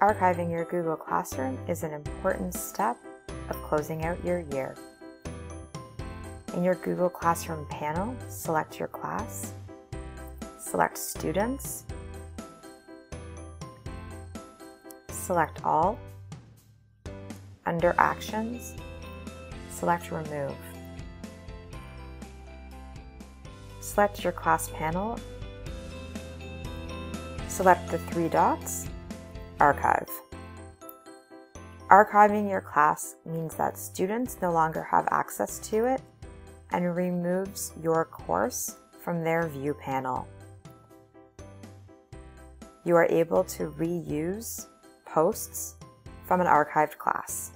Archiving your Google Classroom is an important step of closing out your year. In your Google Classroom panel, select your class, select Students, select All, under Actions, select Remove. Select your class panel, select the three dots, Archive. Archiving your class means that students no longer have access to it and removes your course from their view panel. You are able to reuse posts from an archived class.